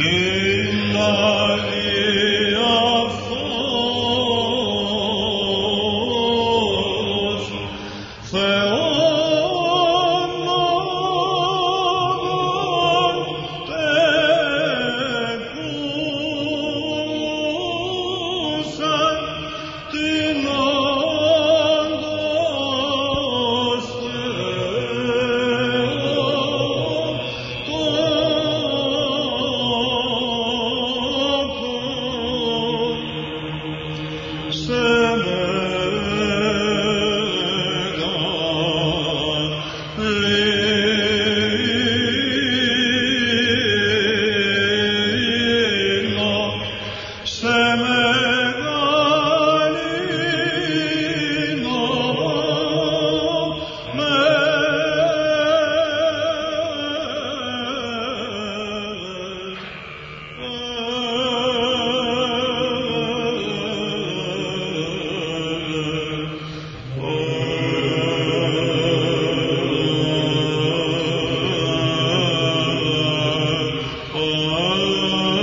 Kinder Lord.